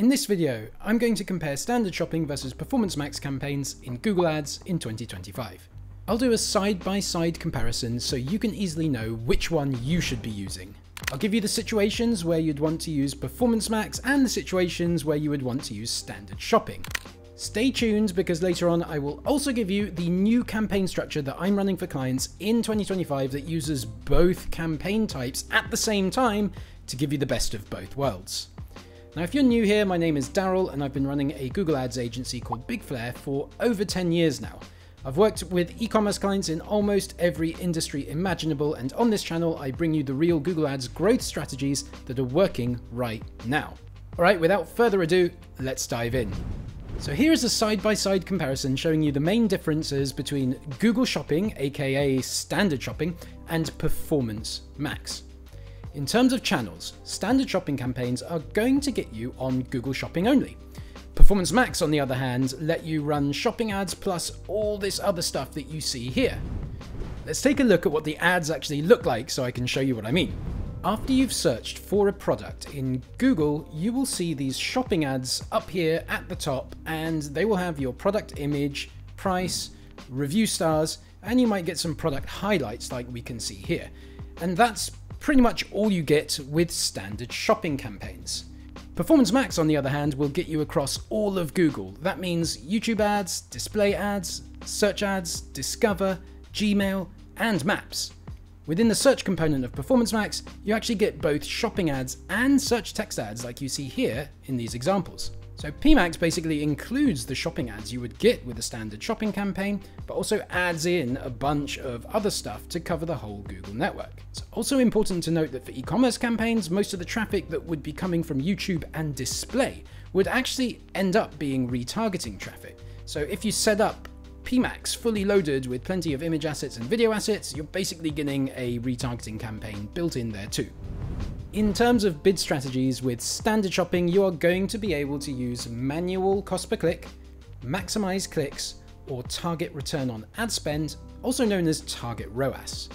In this video, I'm going to compare standard shopping versus Performance Max campaigns in Google Ads in 2025. I'll do a side-by-side -side comparison so you can easily know which one you should be using. I'll give you the situations where you'd want to use Performance Max and the situations where you would want to use standard shopping. Stay tuned because later on I will also give you the new campaign structure that I'm running for clients in 2025 that uses both campaign types at the same time to give you the best of both worlds. Now, if you're new here, my name is Daryl, and I've been running a Google Ads agency called Big BigFlare for over 10 years now. I've worked with e-commerce clients in almost every industry imaginable, and on this channel, I bring you the real Google Ads growth strategies that are working right now. All right, without further ado, let's dive in. So here is a side-by-side -side comparison showing you the main differences between Google Shopping, aka standard shopping, and Performance Max. In terms of channels, standard shopping campaigns are going to get you on Google Shopping only. Performance Max, on the other hand, let you run shopping ads plus all this other stuff that you see here. Let's take a look at what the ads actually look like so I can show you what I mean. After you've searched for a product in Google, you will see these shopping ads up here at the top and they will have your product image, price, review stars, and you might get some product highlights like we can see here. And that's pretty much all you get with standard shopping campaigns. Performance Max, on the other hand, will get you across all of Google. That means YouTube ads, display ads, search ads, Discover, Gmail, and Maps. Within the search component of Performance Max, you actually get both shopping ads and search text ads like you see here in these examples. So PMax basically includes the shopping ads you would get with a standard shopping campaign, but also adds in a bunch of other stuff to cover the whole Google network. It's also important to note that for e-commerce campaigns, most of the traffic that would be coming from YouTube and display would actually end up being retargeting traffic. So if you set up PMax fully loaded with plenty of image assets and video assets, you're basically getting a retargeting campaign built in there too. In terms of bid strategies with standard shopping, you are going to be able to use manual cost per click, maximize clicks, or target return on ad spend, also known as target ROAS.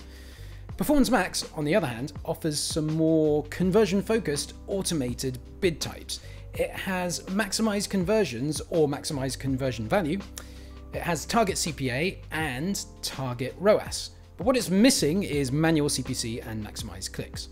Performance Max, on the other hand, offers some more conversion focused automated bid types. It has maximize conversions or maximize conversion value. It has target CPA and target ROAS. But what it's missing is manual CPC and maximize clicks.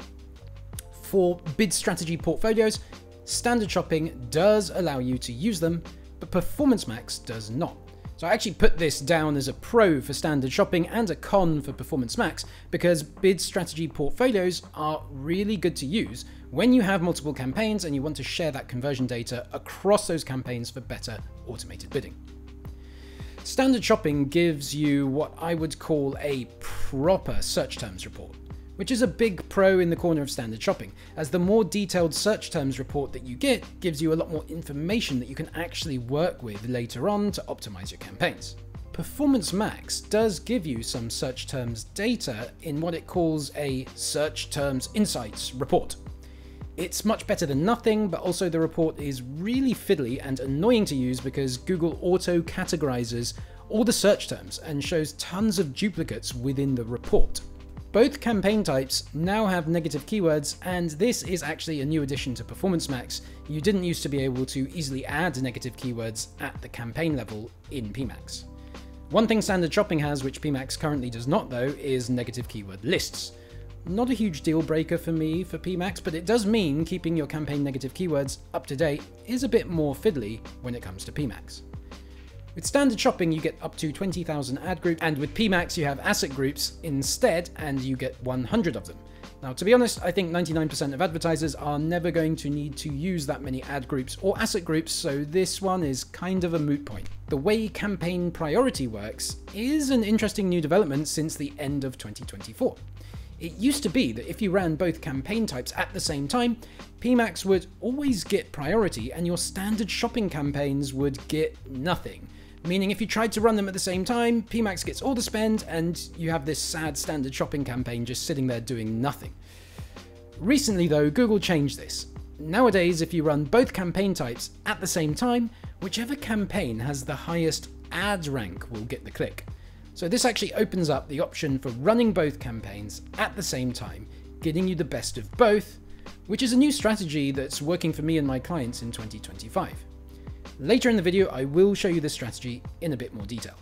For bid strategy portfolios, standard shopping does allow you to use them, but Performance Max does not. So I actually put this down as a pro for standard shopping and a con for Performance Max because bid strategy portfolios are really good to use when you have multiple campaigns and you want to share that conversion data across those campaigns for better automated bidding. Standard shopping gives you what I would call a proper search terms report which is a big pro in the corner of standard shopping, as the more detailed search terms report that you get gives you a lot more information that you can actually work with later on to optimize your campaigns. Performance Max does give you some search terms data in what it calls a Search Terms Insights report. It's much better than nothing, but also the report is really fiddly and annoying to use because Google auto categorizes all the search terms and shows tons of duplicates within the report. Both campaign types now have negative keywords, and this is actually a new addition to Performance Max. You didn't used to be able to easily add negative keywords at the campaign level in PMax. One thing standard shopping has, which PMax currently does not though, is negative keyword lists. Not a huge deal breaker for me for PMax, but it does mean keeping your campaign negative keywords up to date is a bit more fiddly when it comes to PMax. With standard shopping, you get up to 20,000 ad groups, and with PMax, you have asset groups instead, and you get 100 of them. Now, to be honest, I think 99% of advertisers are never going to need to use that many ad groups or asset groups, so this one is kind of a moot point. The way campaign priority works is an interesting new development since the end of 2024. It used to be that if you ran both campaign types at the same time, PMax would always get priority and your standard shopping campaigns would get nothing meaning if you tried to run them at the same time, PMax gets all the spend and you have this sad standard shopping campaign just sitting there doing nothing. Recently though, Google changed this. Nowadays, if you run both campaign types at the same time, whichever campaign has the highest ad rank will get the click. So this actually opens up the option for running both campaigns at the same time, getting you the best of both, which is a new strategy that's working for me and my clients in 2025. Later in the video, I will show you this strategy in a bit more detail.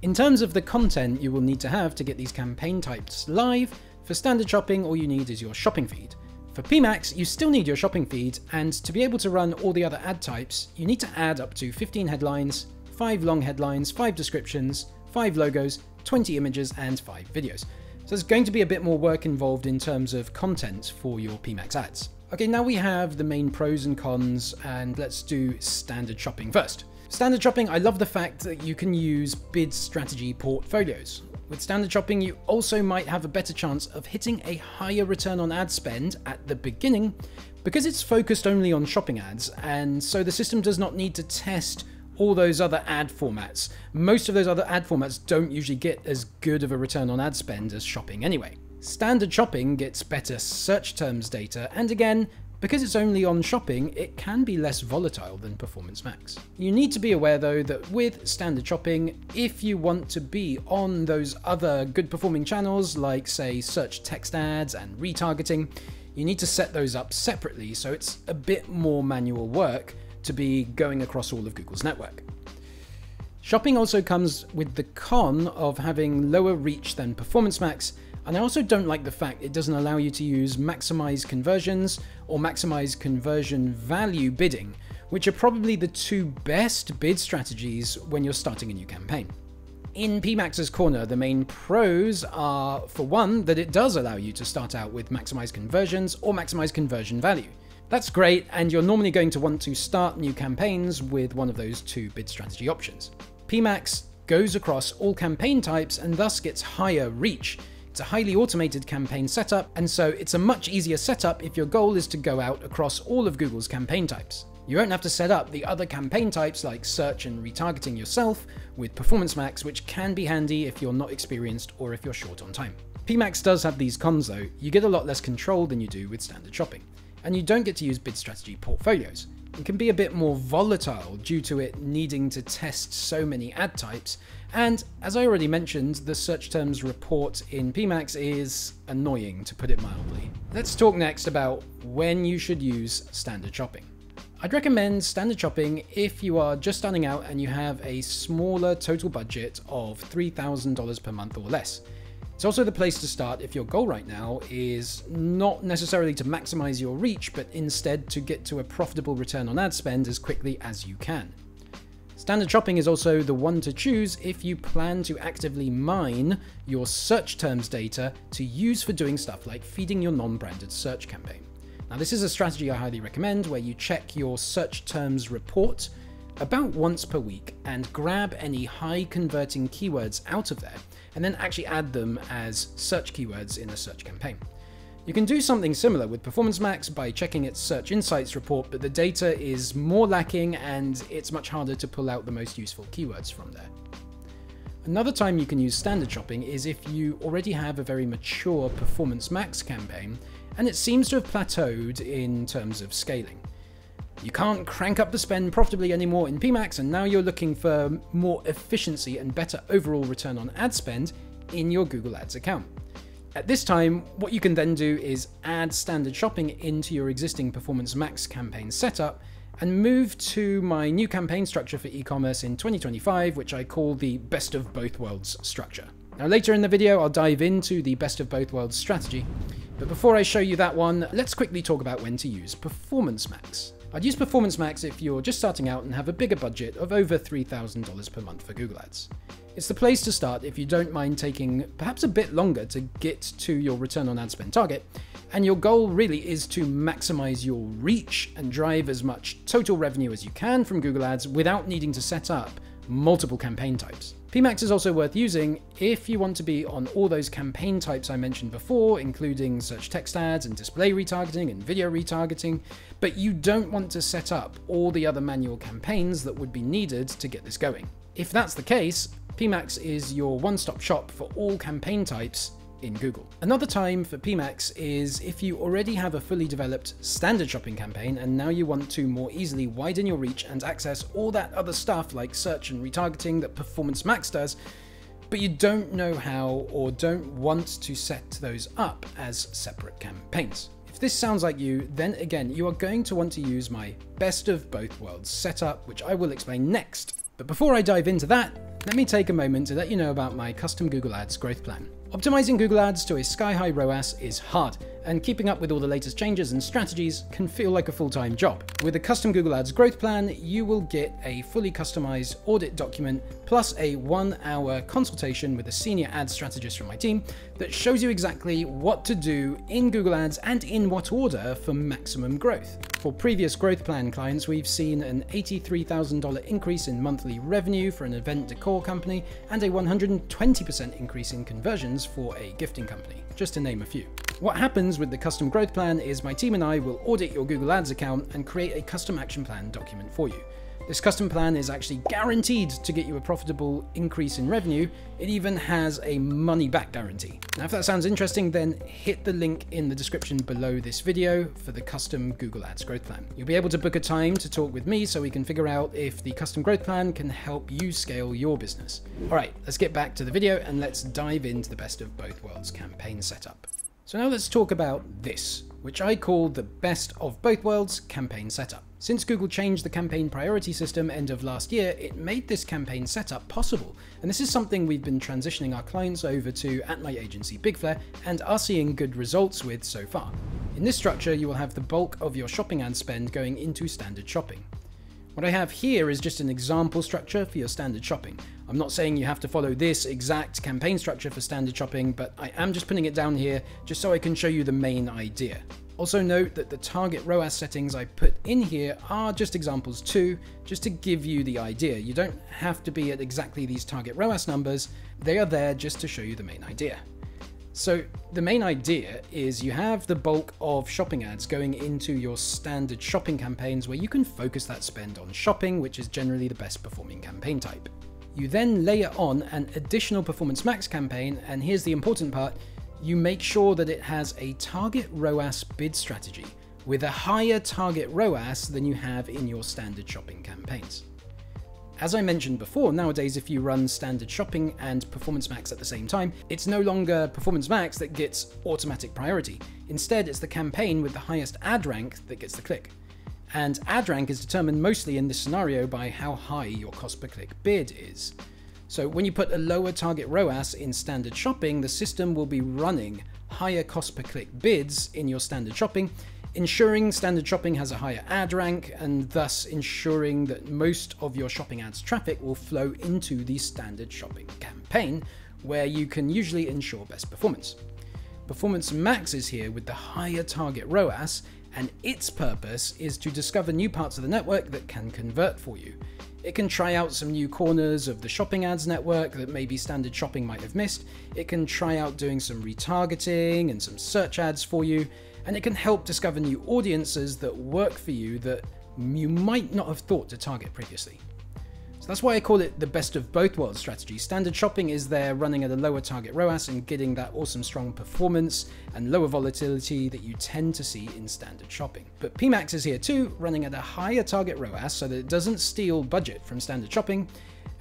In terms of the content you will need to have to get these campaign types live, for standard shopping, all you need is your shopping feed. For PMax, you still need your shopping feed, and to be able to run all the other ad types, you need to add up to 15 headlines, 5 long headlines, 5 descriptions, 5 logos, 20 images, and 5 videos. So there's going to be a bit more work involved in terms of content for your PMax ads. Okay, now we have the main pros and cons, and let's do standard shopping first. Standard shopping, I love the fact that you can use bid strategy portfolios. With standard shopping, you also might have a better chance of hitting a higher return on ad spend at the beginning because it's focused only on shopping ads, and so the system does not need to test all those other ad formats. Most of those other ad formats don't usually get as good of a return on ad spend as shopping anyway. Standard shopping gets better search terms data, and again, because it's only on shopping, it can be less volatile than Performance Max. You need to be aware though that with standard shopping, if you want to be on those other good performing channels like say search text ads and retargeting, you need to set those up separately so it's a bit more manual work to be going across all of Google's network. Shopping also comes with the con of having lower reach than Performance Max, and I also don't like the fact it doesn't allow you to use maximize conversions or maximize conversion value bidding, which are probably the two best bid strategies when you're starting a new campaign. In PMAX's corner, the main pros are, for one, that it does allow you to start out with maximize conversions or maximize conversion value. That's great, and you're normally going to want to start new campaigns with one of those two bid strategy options. PMax goes across all campaign types and thus gets higher reach. It's a highly automated campaign setup, and so it's a much easier setup if your goal is to go out across all of Google's campaign types. You won't have to set up the other campaign types like search and retargeting yourself with Performance Max, which can be handy if you're not experienced or if you're short on time. PMax does have these cons though, you get a lot less control than you do with standard shopping and you don't get to use bid strategy portfolios. Can be a bit more volatile due to it needing to test so many ad types, and as I already mentioned, the search terms report in PMax is annoying to put it mildly. Let's talk next about when you should use standard shopping. I'd recommend standard shopping if you are just starting out and you have a smaller total budget of $3,000 per month or less. It's also the place to start if your goal right now is not necessarily to maximize your reach, but instead to get to a profitable return on ad spend as quickly as you can. Standard shopping is also the one to choose if you plan to actively mine your search terms data to use for doing stuff like feeding your non-branded search campaign. Now this is a strategy I highly recommend where you check your search terms report about once per week and grab any high converting keywords out of there and then actually add them as search keywords in a search campaign. You can do something similar with Performance Max by checking its Search Insights report, but the data is more lacking and it's much harder to pull out the most useful keywords from there. Another time you can use standard shopping is if you already have a very mature Performance Max campaign and it seems to have plateaued in terms of scaling. You can't crank up the spend profitably anymore in PMax, and now you're looking for more efficiency and better overall return on ad spend in your Google Ads account. At this time, what you can then do is add standard shopping into your existing Performance Max campaign setup and move to my new campaign structure for e-commerce in 2025, which I call the best of both worlds structure. Now later in the video, I'll dive into the best of both worlds strategy, but before I show you that one, let's quickly talk about when to use Performance Max. I'd use Performance Max if you're just starting out and have a bigger budget of over $3,000 per month for Google Ads. It's the place to start if you don't mind taking perhaps a bit longer to get to your return on ad spend target, and your goal really is to maximize your reach and drive as much total revenue as you can from Google Ads without needing to set up multiple campaign types. PMax is also worth using if you want to be on all those campaign types I mentioned before, including search text ads and display retargeting and video retargeting, but you don't want to set up all the other manual campaigns that would be needed to get this going. If that's the case, PMax is your one-stop shop for all campaign types in Google. Another time for PMax is if you already have a fully developed standard shopping campaign and now you want to more easily widen your reach and access all that other stuff like search and retargeting that Performance Max does, but you don't know how or don't want to set those up as separate campaigns. If this sounds like you, then again, you are going to want to use my best of both worlds setup, which I will explain next. But before I dive into that, let me take a moment to let you know about my custom Google Ads growth plan. Optimizing Google Ads to a sky-high ROAS is hard, and keeping up with all the latest changes and strategies can feel like a full-time job. With a custom Google Ads growth plan, you will get a fully customized audit document plus a one-hour consultation with a senior ad strategist from my team that shows you exactly what to do in Google Ads and in what order for maximum growth. For previous growth plan clients, we've seen an $83,000 increase in monthly revenue for an event decor company and a 120% increase in conversions for a gifting company, just to name a few. What happens with the custom growth plan is my team and I will audit your Google Ads account and create a custom action plan document for you. This custom plan is actually guaranteed to get you a profitable increase in revenue. It even has a money back guarantee. Now, if that sounds interesting, then hit the link in the description below this video for the custom Google Ads growth plan. You'll be able to book a time to talk with me so we can figure out if the custom growth plan can help you scale your business. All right, let's get back to the video and let's dive into the best of both worlds campaign setup. So now let's talk about this, which I call the best of both worlds campaign setup. Since Google changed the campaign priority system end of last year, it made this campaign setup possible. And this is something we've been transitioning our clients over to at my agency Bigflare and are seeing good results with so far. In this structure, you will have the bulk of your shopping ad spend going into standard shopping. What I have here is just an example structure for your standard shopping. I'm not saying you have to follow this exact campaign structure for standard shopping, but I am just putting it down here just so I can show you the main idea. Also note that the target ROAS settings I put in here are just examples too, just to give you the idea. You don't have to be at exactly these target ROAS numbers, they are there just to show you the main idea. So the main idea is you have the bulk of shopping ads going into your standard shopping campaigns where you can focus that spend on shopping, which is generally the best performing campaign type. You then layer on an additional Performance Max campaign, and here's the important part, you make sure that it has a target ROAS bid strategy with a higher target ROAS than you have in your standard shopping campaigns. As I mentioned before, nowadays if you run standard shopping and Performance Max at the same time, it's no longer Performance Max that gets automatic priority. Instead, it's the campaign with the highest ad rank that gets the click. And ad rank is determined mostly in this scenario by how high your cost per click bid is. So when you put a lower target ROAS in standard shopping, the system will be running higher cost per click bids in your standard shopping, ensuring standard shopping has a higher ad rank and thus ensuring that most of your shopping ads traffic will flow into the standard shopping campaign where you can usually ensure best performance. Performance Max is here with the higher target ROAS and its purpose is to discover new parts of the network that can convert for you. It can try out some new corners of the shopping ads network that maybe standard shopping might have missed. It can try out doing some retargeting and some search ads for you. And it can help discover new audiences that work for you that you might not have thought to target previously. That's why I call it the best of both worlds strategy. Standard shopping is there running at a lower target ROAS and getting that awesome strong performance and lower volatility that you tend to see in standard shopping. But PMAX is here too, running at a higher target ROAS so that it doesn't steal budget from standard shopping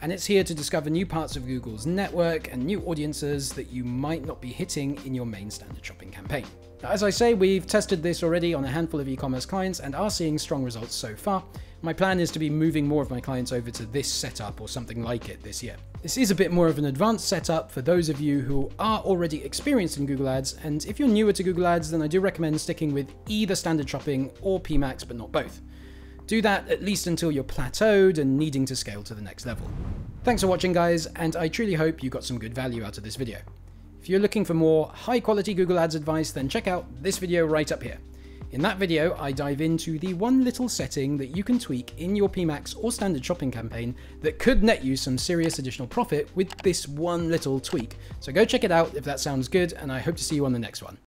and it's here to discover new parts of Google's network and new audiences that you might not be hitting in your main standard shopping campaign. As I say, we've tested this already on a handful of e-commerce clients and are seeing strong results so far. My plan is to be moving more of my clients over to this setup or something like it this year. This is a bit more of an advanced setup for those of you who are already experienced in Google Ads, and if you're newer to Google Ads, then I do recommend sticking with either standard shopping or PMAX, but not both. Do that at least until you're plateaued and needing to scale to the next level. Thanks for watching guys, and I truly hope you got some good value out of this video. If you're looking for more high quality Google Ads advice, then check out this video right up here. In that video, I dive into the one little setting that you can tweak in your PMAX or standard shopping campaign that could net you some serious additional profit with this one little tweak. So go check it out if that sounds good, and I hope to see you on the next one.